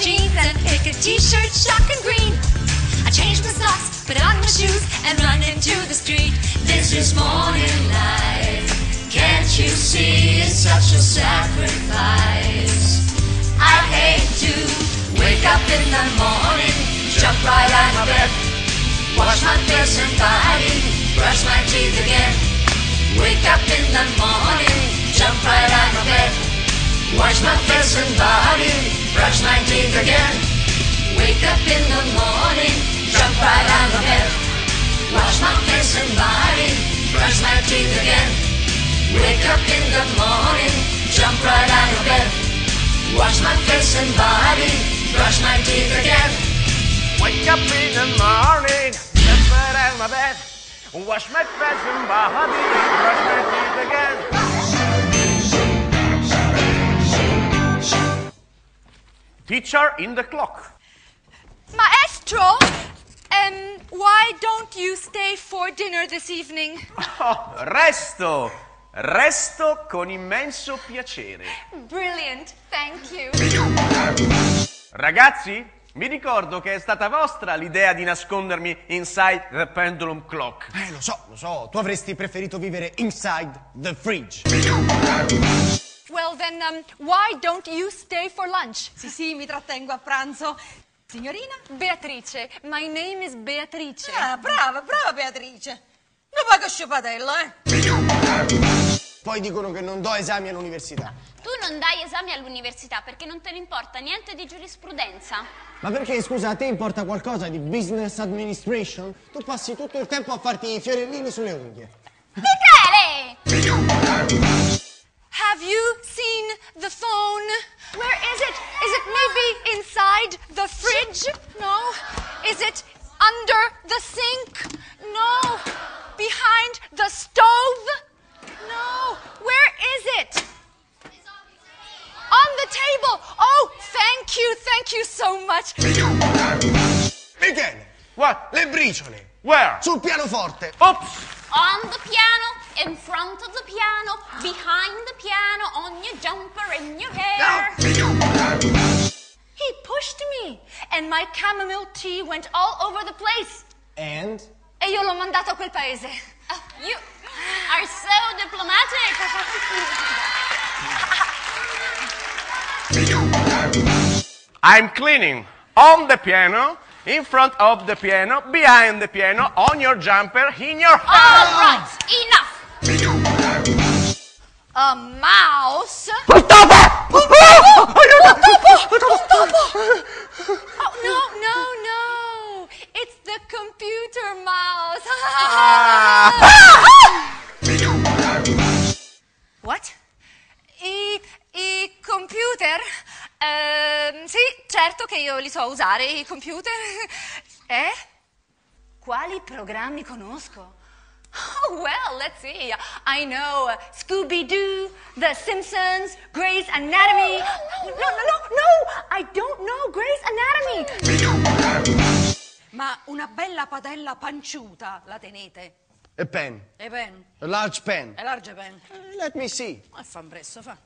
a t-shirt, shotgun green. I change my socks, put on my shoes, and run into the street. This is morning life. Can't you see it's such a sacrifice? I hate to wake up in the morning, jump right out of bed, wash my face and body, brush my teeth again. Wake up in the morning, Wake up in the morning, jump right out of bed. Wash my face and body, brush my teeth again. Wake up in the morning, jump right out of my bed, wash my face and body, brush my teeth again. Teacher in the clock. Maestro, um, why don't you stay for dinner this evening? Oh, resto, resto con immenso piacere. Brilliant, thank you. Ragazzi, mi ricordo che è stata vostra l'idea di nascondermi inside the pendulum clock. Eh, lo so, lo so. Tu avresti preferito vivere inside the fridge. Well, then, um, why don't you stay for lunch? Sì, sì, mi trattengo a pranzo. Signorina? Beatrice, my name is Beatrice. Ah, brava, brava Beatrice. Non paga sciopatello, eh? Poi dicono che non do esami all'università. Tu non dai esami all'università perché non te ne importa niente di giurisprudenza. Ma perché, scusa, a te importa qualcosa di business administration? Tu passi tutto il tempo a farti i fiorellini sulle unghie. Michele! Thank you so much. Michele, What? le briciole. Where? Sul pianoforte. Oops! On the piano, in front of the piano, behind the piano, on your jumper, in your hair. He pushed me, and my chamomile tea went all over the place. And? E io l'ho mandato a quel paese. Oh, you are so diplomatic. I'm cleaning on the piano, in front of the piano, behind the piano, on your jumper, in your hair. All right, enough. A mouse? Oh, certo che io li so usare, i computer. Eh? Quali programmi conosco? Oh, well, let's see. I know uh, Scooby-Doo, The Simpsons, Grey's Anatomy. No, no, no, no! I don't know Grey's Anatomy. Ma una bella padella panciuta la tenete? A pen. E pen? A large pen. È large pen? Eh, Let me see. E fa un presso, fa.